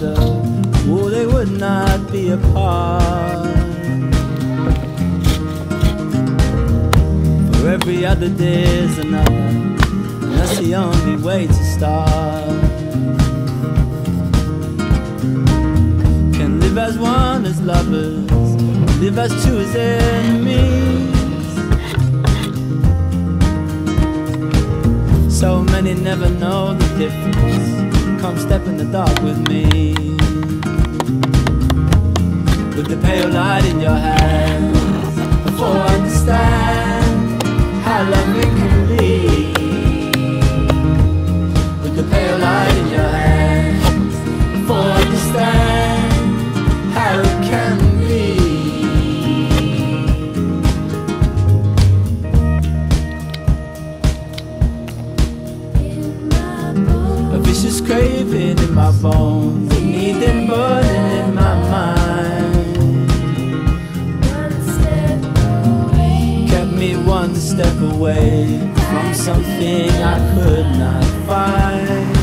another, oh, they would not be apart. For every other day is another, and that's the only way to start. Can live as one as lovers, live as two as enemies. So many never know the difference. Come step in the dark with me. With the pale light in your hands. Before I understand how lovely can be. Vicious craving in my bones, a needing burning in my mind. Kept me one step away from something I could not find.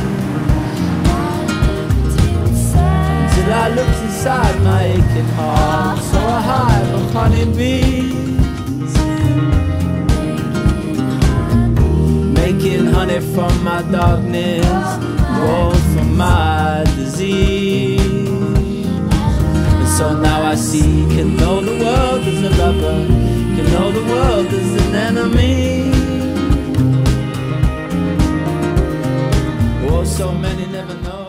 Till I looked inside my aching heart, saw a hive of honeybees. Honey from my darkness, gold from my disease. And so now I see, can know the world as a lover, can know the world as an enemy. Oh, so many never know.